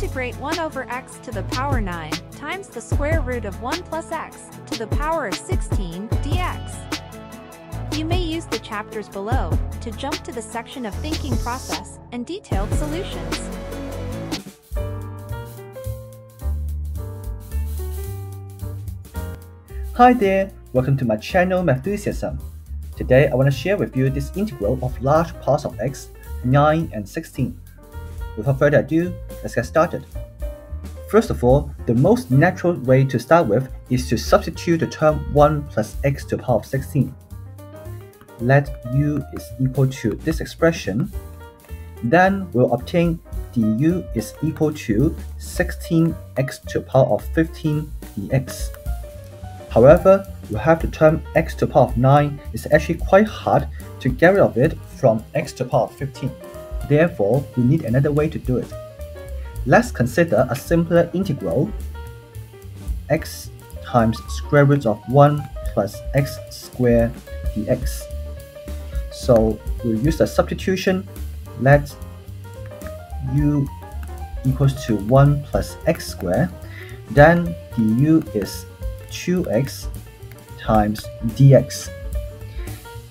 Integrate 1 over x to the power 9 times the square root of 1 plus x to the power of 16 dx. You may use the chapters below to jump to the section of thinking process and detailed solutions. Hi there, welcome to my channel Mathusiasm. Today I want to share with you this integral of large parts of x, 9 and 16. Without further ado, let's get started. First of all, the most natural way to start with is to substitute the term 1 plus x to the power of 16. Let u is equal to this expression. Then we'll obtain du is equal to 16x to the power of 15 dx. However, we have the term x to the power of 9 is actually quite hard to get rid of it from x to the power of 15. Therefore, we need another way to do it. Let's consider a simpler integral x times square root of 1 plus x squared dx. So we'll use the substitution. Let u equals to 1 plus x squared. Then du is 2x times dx.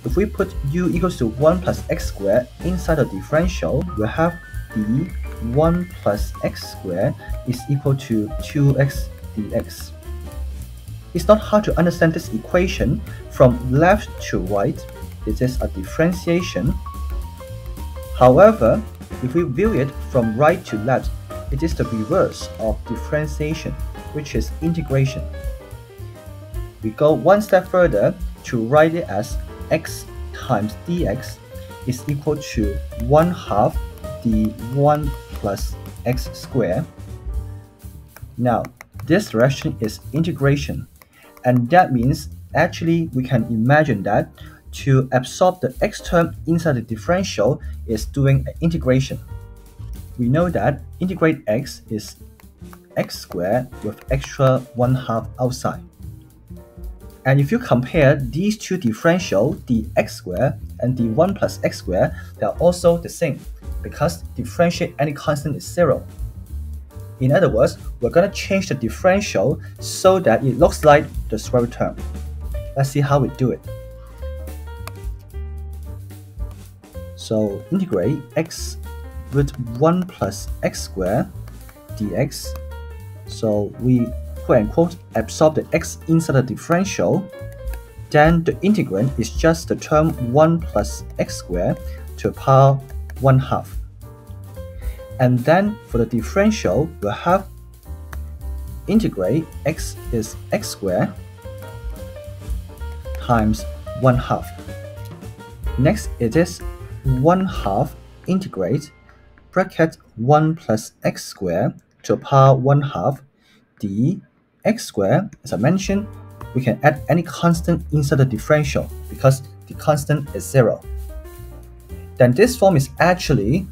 If we put u equals to 1 plus x squared inside the differential, we'll have d 1 plus x squared is equal to 2x dx. It's not hard to understand this equation from left to right. It is a differentiation. However, if we view it from right to left, it is the reverse of differentiation, which is integration. We go one step further to write it as x times dx is equal to 1 half d1 plus x squared. Now, this direction is integration, and that means actually we can imagine that to absorb the x term inside the differential is doing an integration. We know that integrate x is x squared with extra 1 half outside. And if you compare these two differential, the x squared and the 1 plus x squared, they are also the same because differentiate any constant is 0. In other words, we're going to change the differential so that it looks like the square root term. Let's see how we do it. So integrate x root 1 plus x squared dx. So we quote unquote absorb the x inside the differential, then the integrand is just the term 1 plus x squared to the power 1 half. And then for the differential, we'll have integrate x is x squared times 1 half. Next it is 1 half integrate bracket 1 plus x squared to the power 1 half d x squared, as I mentioned, we can add any constant inside the differential because the constant is 0. Then this form is actually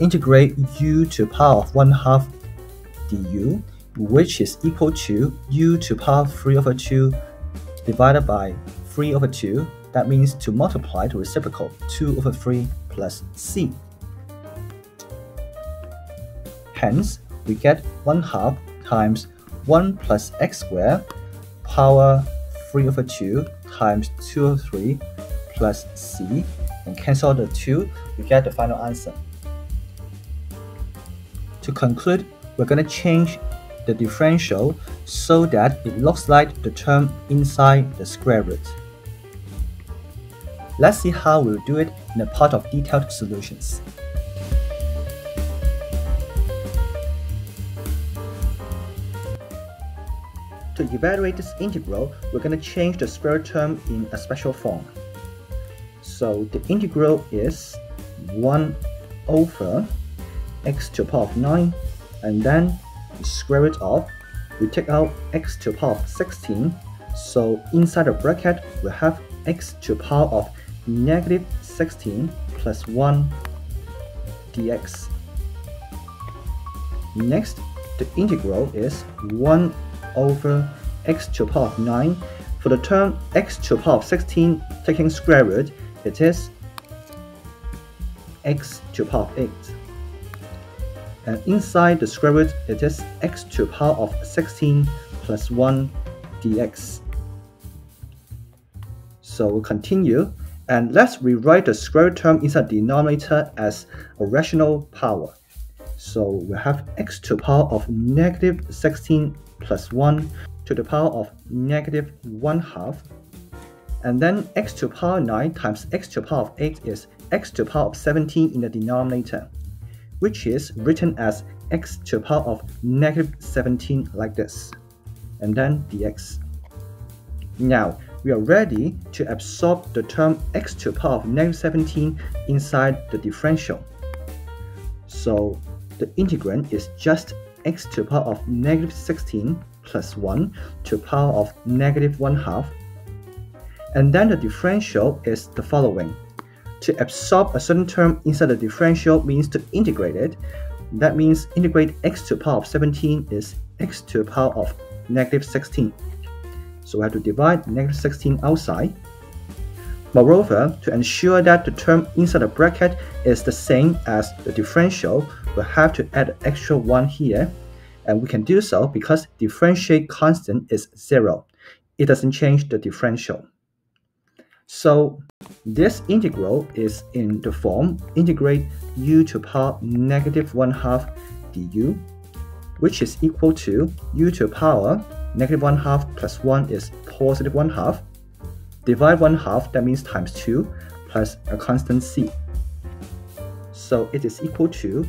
integrate u to the power of 1 half du, which is equal to u to the power 3 over 2 divided by 3 over 2. That means to multiply the reciprocal 2 over 3 plus c. Hence, we get 1 half times 1 plus x squared power 3 over 2 times 2 over 3 plus c and cancel the 2, we get the final answer. To conclude, we're going to change the differential so that it looks like the term inside the square root. Let's see how we'll do it in a part of detailed solutions. To evaluate this integral, we're going to change the square term in a special form. So the integral is 1 over x to the power of 9 and then the square root of, we take out x to the power of 16 so inside the bracket we have x to the power of negative 16 plus 1 dx. Next, the integral is 1 over x to the power of 9. For the term x to the power of 16 taking square root, it is x to the power of 8. And inside the square root, it is x to the power of 16 plus 1 dx. So we'll continue. And let's rewrite the square root term inside the denominator as a rational power. So we have x to the power of negative 16 plus 1 to the power of negative 1 half. And then x to the power 9 times x to the power of 8 is x to the power of 17 in the denominator, which is written as x to the power of negative 17 like this, and then dx. Now, we are ready to absorb the term x to the power of negative 17 inside the differential. So the integrand is just x to the power of negative 16 plus 1 to the power of negative 1 half. And then the differential is the following. To absorb a certain term inside the differential means to integrate it. That means integrate x to the power of 17 is x to the power of negative 16. So we have to divide negative 16 outside. Moreover, to ensure that the term inside the bracket is the same as the differential, we'll have to add extra 1 here. And we can do so because differentiate constant is 0. It doesn't change the differential. So this integral is in the form integrate u to the power negative 1 half du, which is equal to u to the power negative 1 half plus 1 is positive 1 half. Divide 1 half, that means times 2, plus a constant c. So it is equal to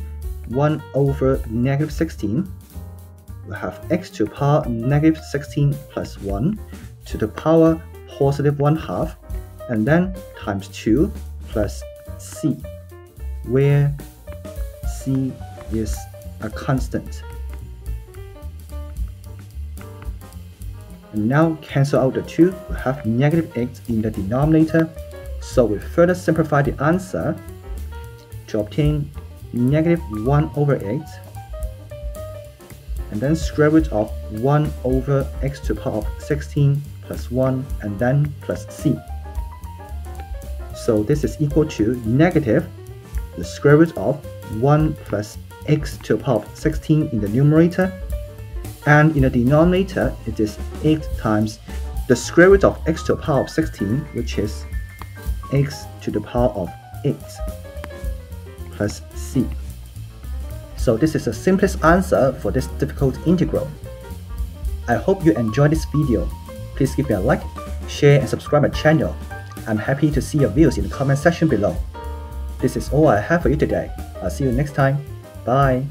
1 over negative 16. We have x to the power negative 16 plus 1 to the power positive 1 half, and then times 2 plus c, where c is a constant. And now cancel out the 2, we have negative 8 in the denominator, so we further simplify the answer to obtain negative 1 over 8 and then square root of 1 over x to the power of 16 plus 1 and then plus c. So this is equal to negative the square root of 1 plus x to the power of 16 in the numerator and in the denominator it is 8 times the square root of x to the power of 16 which is x to the power of 8 plus c. So this is the simplest answer for this difficult integral. I hope you enjoyed this video. Please give me a like, share and subscribe my channel. I'm happy to see your views in the comment section below. This is all I have for you today. I'll see you next time. Bye.